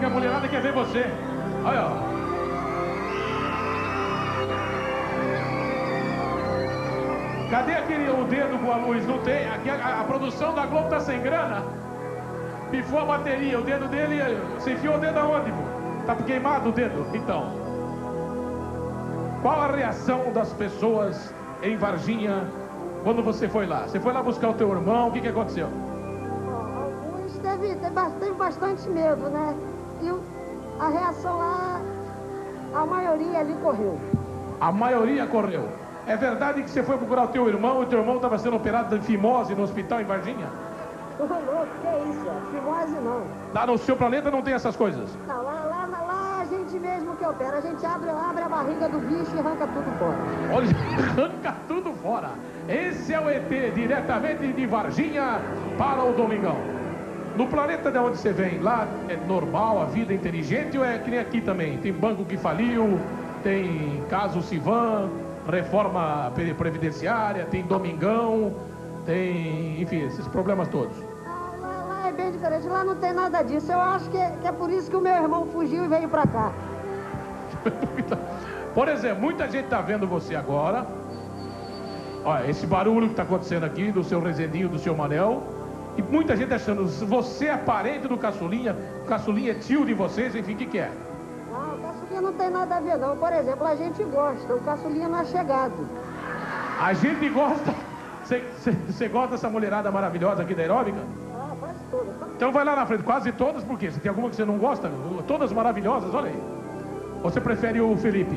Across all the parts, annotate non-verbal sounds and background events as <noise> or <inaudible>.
que a mulherada quer ver você. Olha, ó. Cadê aquele o dedo com a luz? Não tem. Aqui a, a produção da Globo tá sem grana. Pifou a bateria, o dedo dele. Você enfiou o dedo aonde, pô? Tá queimado o dedo? Então. Qual a reação das pessoas em Varginha quando você foi lá? Você foi lá buscar o teu irmão, o que, que aconteceu? Bom, alguns teve, teve bastante, bastante medo, né? E a reação lá, a maioria ali correu. A maioria correu. É verdade que você foi procurar o teu irmão e o teu irmão estava sendo operado de fimose no hospital em Varginha? Ô, louco, que é isso? Fimose não. Lá no seu planeta não tem essas coisas? Não, lá, lá, lá, lá a gente mesmo que opera. A gente abre, abre a barriga do bicho e arranca tudo fora. Olha, <laughs> arranca tudo fora. Esse é o ET, diretamente de Varginha para o Domingão. No planeta de onde você vem, lá é normal, a vida é inteligente ou é que nem aqui também? Tem banco que faliu, tem caso Sivan, reforma previdenciária, tem Domingão, tem, enfim, esses problemas todos. Ah, lá, lá é bem diferente, lá não tem nada disso. Eu acho que é, que é por isso que o meu irmão fugiu e veio pra cá. <laughs> Por exemplo, muita gente tá vendo você agora. Olha, esse barulho que está acontecendo aqui do seu Rezendinho, do seu Manel. E muita gente achando, você é parente do Caçulinha, o Caçulinha é tio de vocês, enfim, o que, que é? Não, o caçulinha não tem nada a ver, não. Por exemplo, a gente gosta, o caçulinha não é chegado. A gente gosta. <laughs> Você gosta dessa mulherada maravilhosa aqui da aeróbica? Ah, quase todas. Então vai lá na frente, quase todas, por quê? Você tem alguma que você não gosta? Todas maravilhosas, olha aí. Ou você prefere o Felipe?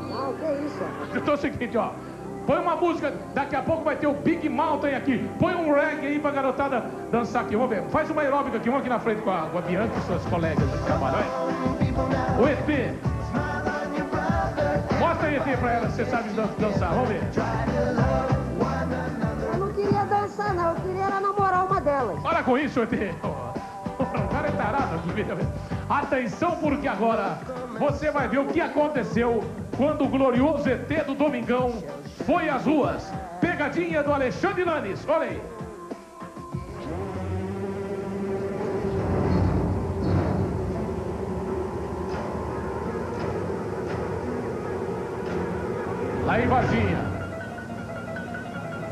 Não, que isso? <laughs> Então é o seguinte, ó. Põe uma música, daqui a pouco vai ter o Big Mountain aqui. Põe um reggae aí pra garotada dançar aqui. Vamos ver. Faz uma aeróbica aqui, vamos aqui na frente com a, com a Bianca e suas colegas de trabalho. O ET. Mostra aí, ET, pra ela, se você sabe dançar. Vamos ver. Eu não queria dançar, não. Eu queria era namorar uma delas. Para com isso, ET. <laughs> O cara é tarado aqui. Atenção, porque agora você vai ver o que aconteceu quando o glorioso ET do Domingão foi às ruas. Pegadinha do Alexandre Lanes. Olha aí. Lá em Varginha.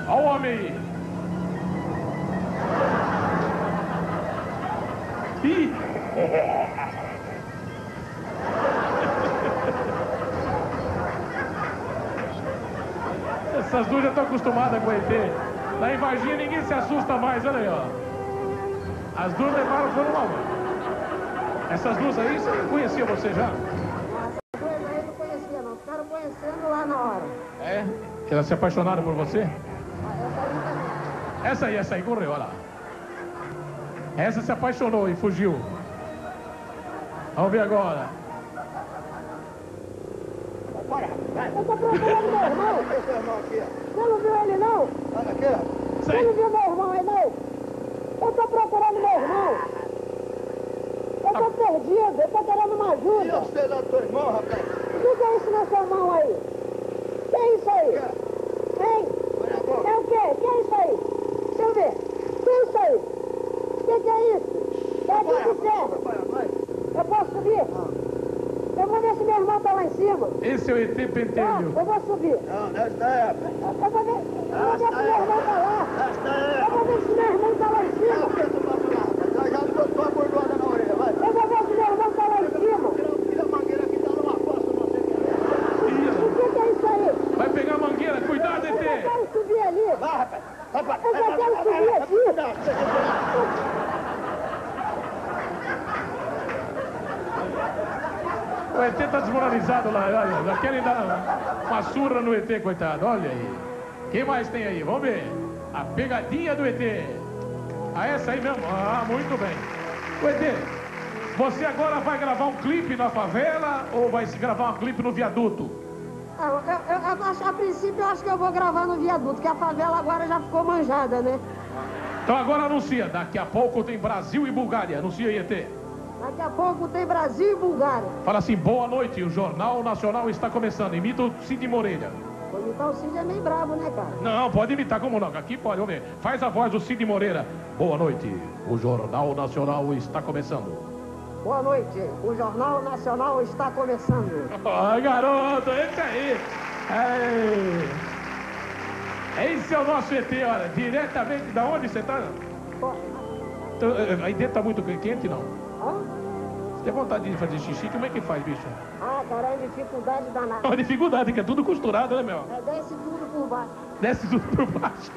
Olha o homem aí. Ih! <laughs> Essas duas já estão acostumadas o ET. Lá em Varginha ninguém se assusta mais, olha aí, ó. As duas levaram foram uma. Essas duas aí, você conhecia você já? Aí não conhecia, não. Ficaram conhecendo lá na hora. É? Elas se apaixonaram por você? Essa aí, essa aí correu, olha lá. Essa se apaixonou e fugiu. Vamos ver agora. Eu tô procurando meu irmão. Esse irmão aqui, Você não viu ele, não? Olha aqui, ó. Você não viu meu irmão aí, não? Eu tô procurando meu irmão. Eu tô perdido, eu tô querendo uma E ajuda. você lá do teu irmão, rapaz? O que que é isso na sua mão aí? Que é isso aí? Hein? Olha a boca. É o quê? Que é isso aí? Deixa eu ver. Que é isso aí? O que, que é isso? É Vai, aqui de pé. vai, vai. Eu posso subir? Eu vou ver se meu Esse é o ET Tá? Pentelho. Eu vou subir. Não, daí, rapaz. Eu vou ver, eu vou ver se meu irmão tá lá. Nessa daí, Eu vou ver se meu irmão tá lá em Não, cima. pensa pra lá, rapaz. Já já me botou a bordoada na orelha, vai. Eu vou ver se meu irmão tá lá em cima. Tira a mangueira aqui, tá numa fossa, não sei o que é. Ih, O que, que é isso aí? Vai pegar a mangueira, cuidado, Eu só ET! quero subir ali. Vai, rapaz. Rapaz, Eu só quero subir aqui. Não, você quer tirar. O ET tá desmoralizado lá, olha, já querem dar uma surra no ET, coitado, olha aí. Quem mais tem aí? Vamos ver. A pegadinha do ET. Ah, essa aí mesmo? Ah, muito bem. O ET, você agora vai gravar um clipe na favela ou vai se gravar um clipe no viaduto? Ah, Eu, eu, eu acho- a princípio eu acho que eu vou gravar no viaduto, que a favela agora já ficou manjada, né? Então agora anuncia, daqui a pouco tem Brasil e Bulgária. Anuncia aí, ET. Daqui a pouco tem Brasil e Bulgária. Fala assim, boa noite, o Jornal Nacional está começando. Imita o Cid Moreira. Vou imitar o Cid é meio brabo, né, cara? Não, pode imitar, como não? Aqui pode, vamos ver. Faz a voz do Cid Moreira. Boa noite, o Jornal Nacional está começando. Boa noite, o Jornal Nacional está começando. Ai, garoto, esse aí. Ei. Esse é o nosso ET, olha, diretamente da onde você está? Pô, Aí dentro tá muito quente, não? Você tem vontade de fazer xixi, como é que faz, bicho? Ah, cara, é dificuldade danada. Uma dificuldade, que é tudo costurado, né, meu? É, desce tudo por baixo. Desce tudo por baixo.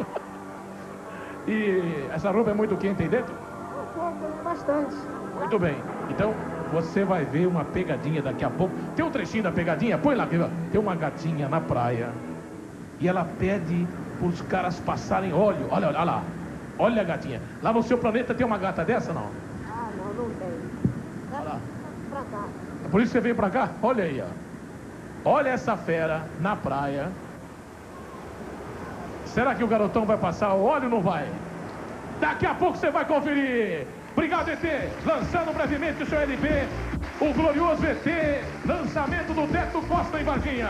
E essa roupa é muito quente aí dentro? Um né? Bastante. Muito bem. Então, você vai ver uma pegadinha daqui a pouco. Tem um trechinho da pegadinha? Põe lá. Tem uma gatinha na praia. E ela pede para os caras passarem óleo. Olha, olha lá. Olha a gatinha. Lá no seu planeta tem uma gata dessa, não, não tem. Olha lá. Pra cá. É por isso você veio pra cá? Olha aí, ó. Olha essa fera na praia. Será que o garotão vai passar o óleo ou não vai? Daqui a pouco você vai conferir. Obrigado, ET. Lançando brevemente o seu LP. O glorioso ET. Lançamento do Beto Costa em Varginha.